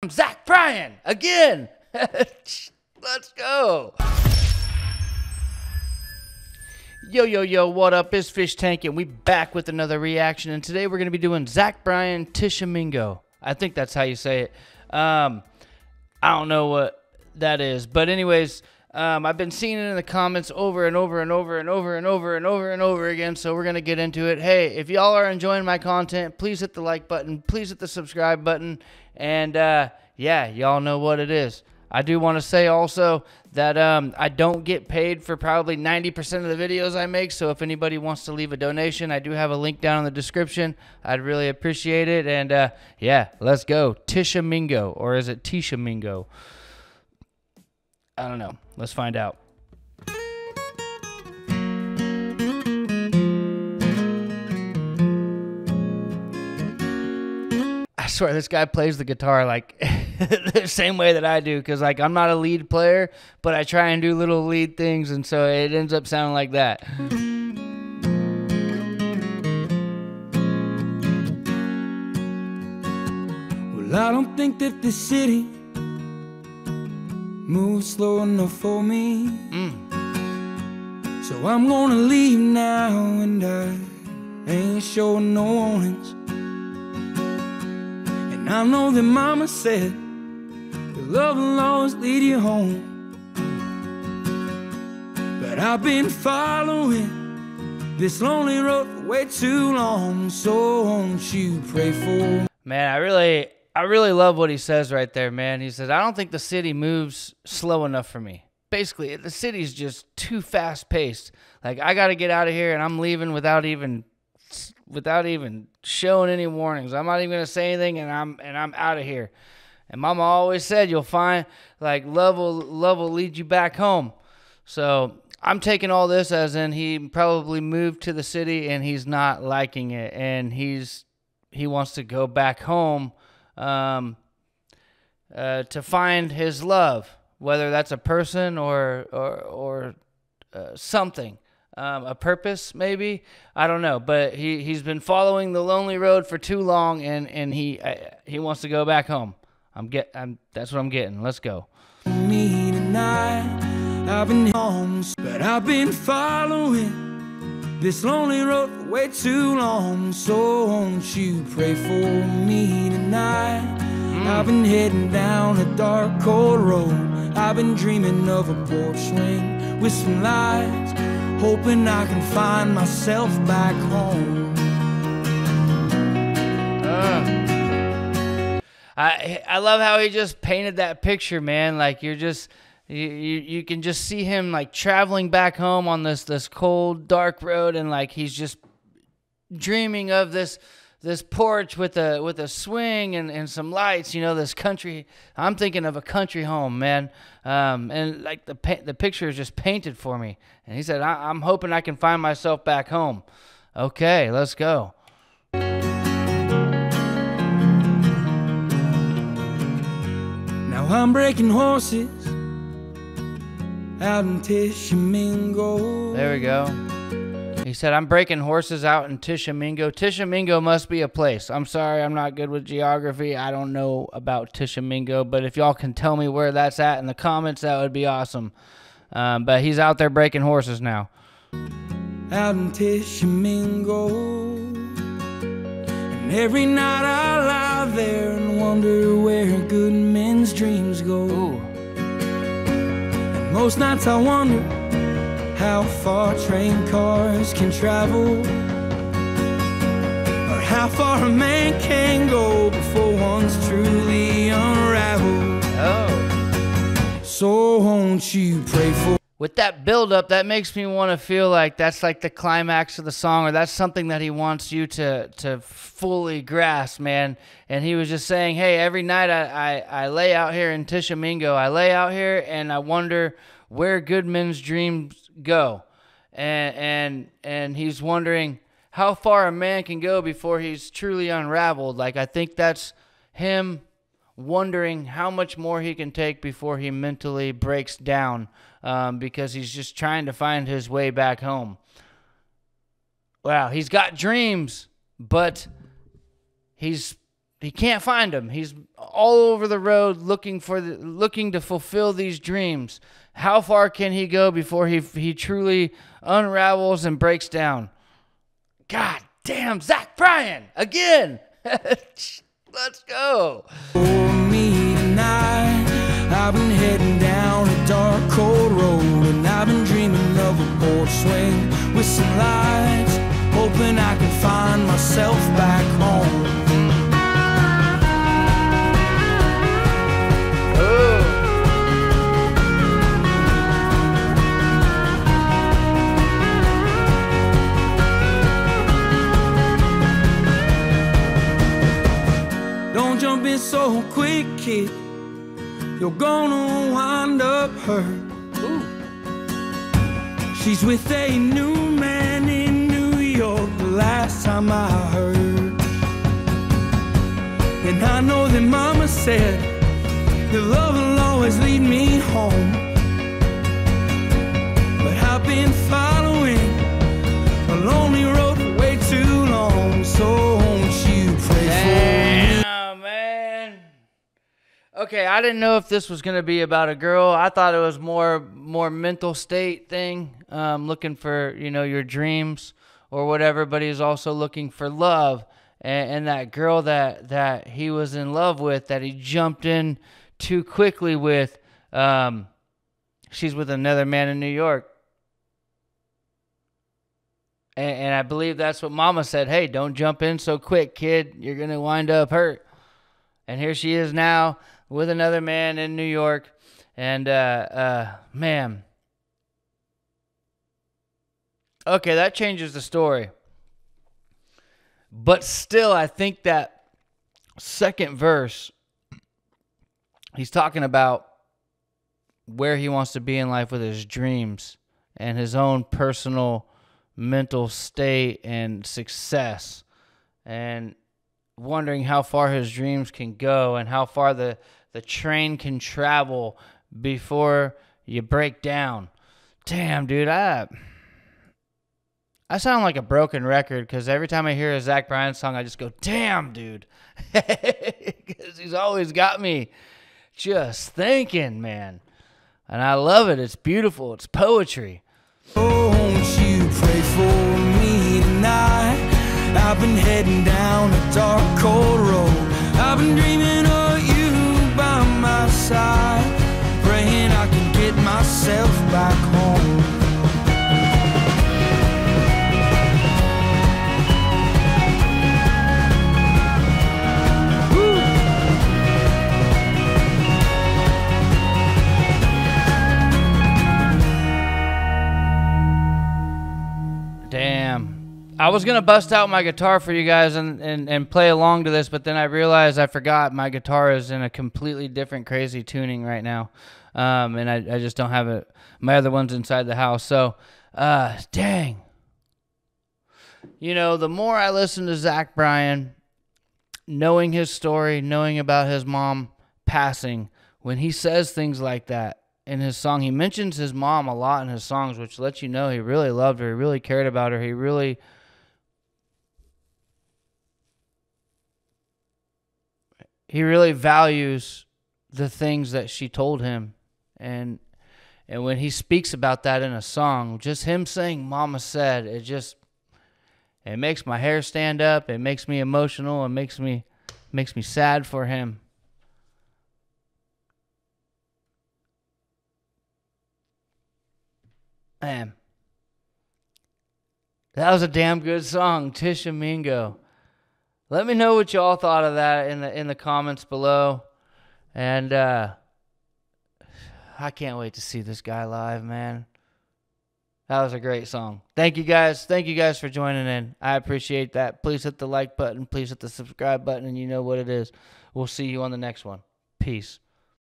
I'm Zach Bryan again. Let's go. Yo, yo, yo, what up? It's Fischtank, and we back with another reaction. And today we're going to be doing Zach Bryan Tishomingo. I think that's how you say it. Um, I don't know what that is. But, anyways, um, I've been seeing it in the comments over and over and over and over and over and over and over again. So, we're going to get into it. Hey, if y'all are enjoying my content, please hit the like button, please hit the subscribe button. And, uh, yeah, y'all know what it is. I do want to say also that um, I don't get paid for probably 90% of the videos I make. So if anybody wants to leave a donation, I do have a link down in the description. I'd really appreciate it. And uh, yeah, let's go. Tishomingo, or is it Tishomingo? I don't know. Let's find out. I swear this guy plays the guitar like the same way that I do because like I'm not a lead player, but I try and do little lead things, and so it ends up sounding like that. Well, I don't think that the city moves slow enough for me. Mm. So I'm gonna leave now, and I ain't showing no warnings. And I know that Mama said that love will always lead you home. But I've been following this lonely road for way too long. So won't you pray for Man, I really, I really love what he says right there, man. He says, "I don't think the city moves slow enough for me." Basically, the city's just too fast paced. Like I got to get out of here, and I'm leaving without even, without even showing any warnings. I'm not even gonna say anything, and I'm and I'm out of here. And Mama always said, "You'll find like love will love will lead you back home." So I'm taking all this as in he probably moved to the city and he's not liking it, and he's he wants to go back home um, uh, to find his love, whether that's a person or or or uh, something, um, a purpose maybe. I don't know, but he he's been following the lonely road for too long, and and he uh, he wants to go back home. I'm get I'm that's what I'm getting. Let's go. me tonight. I've been home, but I've been following this lonely road way too long. So won't you pray for me tonight? I've been heading down a dark, cold road. I've been dreaming of a porch swing with some lights, hoping I can find myself back home. Uh, I I love how he just painted that picture, man. Like you're just you, you you can just see him like traveling back home on this this cold dark road, and like he's just dreaming of this this porch with a with a swing and, and some lights. You know, this country. I'm thinking of a country home, man. Um, and like the pa- the picture is just painted for me. And he said, I- I'm hoping I can find myself back home. Okay, let's go. Now I'm breaking horses out in Tishomingo. There we go. He said, I'm breaking horses out in Tishomingo. Tishomingo must be a place. I'm sorry, I'm not good with geography. I don't know about Tishomingo, but if y'all can tell me where that's at in the comments, that would be awesome. Um, but he's out there breaking horses now. out in Tishomingo. And every night I lie there and wonder where good men's dreams go. Ooh. And most nights I wonder how far train cars can travel. Or how far a man can go before one's truly unraveled. Oh. So won't you pray for With that build up, that makes me want to feel like that's like the climax of the song, or that's something that he wants you to to fully grasp, man. And he was just saying, Hey, every night I, I, I lay out here in Tishomingo, I lay out here and I wonder where good men's dreams go. And and and he's wondering how far a man can go before he's truly unraveled. Like I think that's him wondering how much more he can take before he mentally breaks down um, because he's just trying to find his way back home. Wow, he's got dreams, but he's he can't find him. He's all over the road looking for the, looking to fulfill these dreams. How far can he go before he he truly unravels and breaks down? God damn, Zach Bryan again. Let's go. For me tonight, I've been heading down a dark, cold road, and I've been dreaming of a porch swing with some lights, hoping I can find myself back home. In so quick, kid. You're gonna wind up hurt. She's with a new man in New York, the last time I heard. And I know that Mama said that love will always lead me home. But I've been following Okay, I didn't know if this was gonna be about a girl. I thought it was more more mental state thing, um, looking for you know your dreams or whatever. But he's also looking for love, and, and that girl that that he was in love with, that he jumped in too quickly with. Um, she's with another man in New York. And, and I believe that's what Mama said. Hey, don't jump in so quick, kid. You're gonna wind up hurt. And here she is now with another man in New York. And uh, uh, man, okay, that changes the story. But still, I think that second verse, he's talking about where he wants to be in life with his dreams and his own personal mental state and success and wondering how far his dreams can go and how far the, the train can travel before you break down. Damn, dude, I I sound like a broken record because every time I hear a Zach Bryan song, I just go, "Damn, dude," because he's always got me just thinking, man. And I love it. It's beautiful. It's poetry. Won't you pray for me tonight? I've been heading down a dark, cold road. I've been dreaming I was gonna bust out my guitar for you guys and, and, and play along to this, but then I realized I forgot my guitar is in a completely different crazy tuning right now. Um, and I, I just don't have it my other one's inside the house. So uh dang. You know, the more I listen to Zach Bryan, knowing his story, knowing about his mom passing, when he says things like that in his song, he mentions his mom a lot in his songs, which lets you know he really loved her, he really cared about her, he really he really values the things that she told him and and when he speaks about that in a song, just him saying mama said, it just it makes my hair stand up, it makes me emotional, it makes me makes me sad for him. Man. That was a damn good song, Tishomingo. Let me know what y'all thought of that in the in the comments below. And uh I can't wait to see this guy live, man. That was a great song. Thank you guys. Thank you guys for joining in. I appreciate that. Please hit the like button. Please hit the subscribe button, and you know what it is. We'll see you on the next one. Peace.